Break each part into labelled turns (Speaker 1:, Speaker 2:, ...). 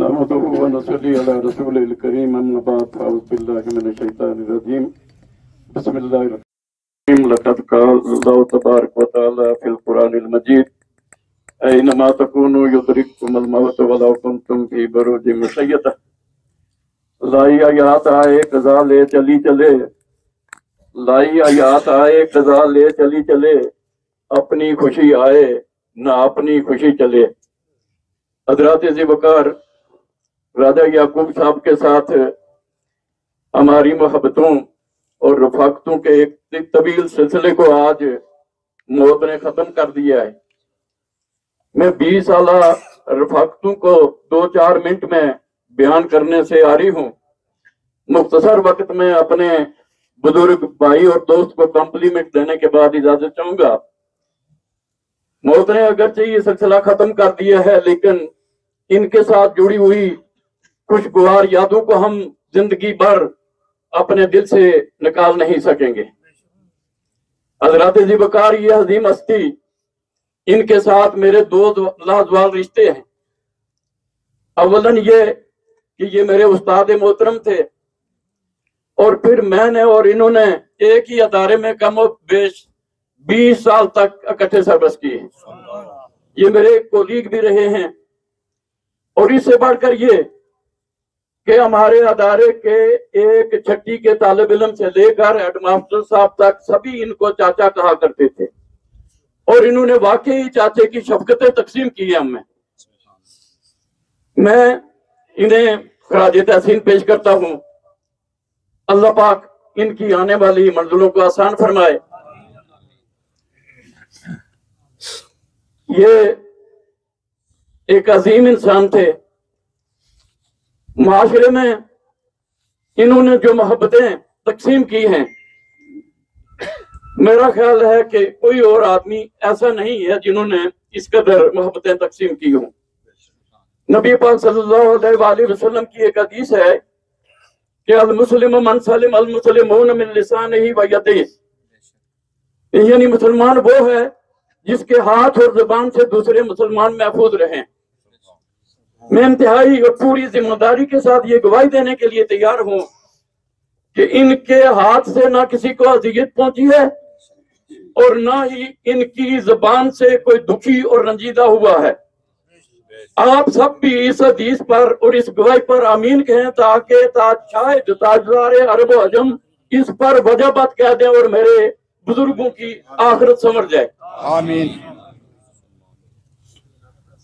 Speaker 1: نحمده ونصلي على رسول الكريم أما بعد أعوذ بالله من الشيطان الرجيم بسم الله الرحمن الرحيم لقد قال الله تبارك وتعالى في القرآن المجيد أينما تكونوا يدرككم الموت ولو كنتم في بروج مشيدة لائی آیات آئے قضا لے چلی چلے لائی آیات آئے قضا لے چلی چلے اپنی خوشی آئے نہ اپنی خوشی چلے حضرات ذی وقار راجہ یعقوب صاحب کے ساتھ ہماری محبتوں اور رفاقتوں کے ایک طویل سلسلے کو آج موت نے ختم کر دیا ہے۔ میں بیس سالہ رفاقتوں کو دو چار منٹ میں بیان کرنے سے آ رہی ہوں۔ مختصر وقت میں اپنے بزرگ بھائی اور دوست کو کمپلیمنٹ دینے کے بعد اجازت چاہوں گا۔ موت نے اگرچہ یہ سلسلہ ختم کر دیا ہے، لیکن ان کے ساتھ جڑی ہوئی خوشگوار یادوں کو ہم زندگی بھر اپنے دل سے نکال نہیں سکیں گے۔ حضرات ذی یہ عظیم ہستی ان کے ساتھ میرے دو لازوال رشتے ہیں۔ اولاً یہ کہ یہ میرے استاد محترم تھے اور پھر میں نے اور انہوں نے ایک ہی ادارے میں کم و بیش بیس سال تک اکٹھے سروس کی ہے یہ میرے کولیگ بھی رہے ہیں اور اس سے بڑھ کر یہ کہ ہمارے ادارے کے ایک چھٹی کے طالب علم سے لے کر ہیڈ ماسٹر صاحب تک سبھی ان کو چاچا کہا کرتے تھے۔ اور انہوں نے واقعی چاچے کی شفقتیں تقسیم کی ہیں ہمیں میں انہیں خراج تحسین پیش کرتا ہوں۔ اللہ پاک ان کی آنے والی منزلوں کو آسان فرمائے۔ یہ ایک عظیم انسان تھے۔ معاشرے میں انہوں نے جو محبتیں تقسیم کی ہیں، میرا خیال ہے کہ کوئی اور آدمی ایسا نہیں ہے جنہوں نے اس قدر محبتیں تقسیم کی ہوں۔ نبی پاک صلی اللہ علیہ وآلہ وسلم کی ایک حدیث ہے کہ المسلم من سلم المسلمون من لسانہی و یعنی مسلمان وہ ہے جس کے ہاتھ اور زبان سے دوسرے مسلمان محفوظ رہیں۔ میں انتہائی اور پوری ذمہ داری کے ساتھ یہ گواہی دینے کے لیے تیار ہوں کہ ان کے ہاتھ سے نہ کسی کو اذیت پہنچی ہے اور نہ ہی ان کی زبان سے کوئی دکھی اور رنجیدہ ہوا ہے۔ آپ سب بھی اس حدیث پر اور اس گواہی پر آمین کہیں تاکہ تاج شاہد تاجدار عرب و عجم اس پر وجہ بات کہہ دیں اور میرے بزرگوں کی آخرت سمر جائے۔
Speaker 2: آمین۔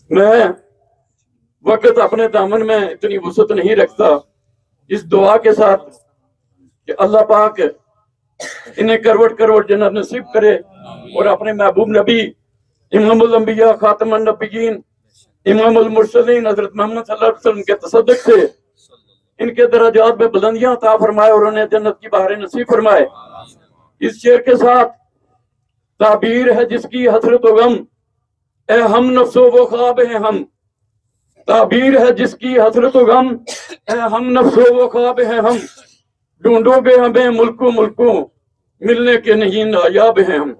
Speaker 1: میں وقت اپنے دامن میں اتنی وسعت نہیں رکھتا۔ اس دعا کے ساتھ کہ اللہ پاک انہیں کروٹ کروٹ جنت نصیب کرے اور اپنے محبوب نبی، امام الانبیاء، خاتم النبیین، امام المرسلین، حضرت محمد صلی اللہ علیہ وسلم کے تصدق سے ان کے درجات میں بلندیاں عطا فرمائے اور انہیں جنت کی بہاریں نصیب فرمائے۔ اس شعر کے ساتھ تعبیر ہے جس کی حسرت و غم، اے ہم نفس و وہ خواب ہیں ہم۔ تعبیر ہے جس کی حسرت و غم، اے ہم نفس و خواب ہیں ہم۔ ڈھونڈو گے ہمیں ملکوں ملکوں، ملنے کے نہیں نایاب ہیں ہم۔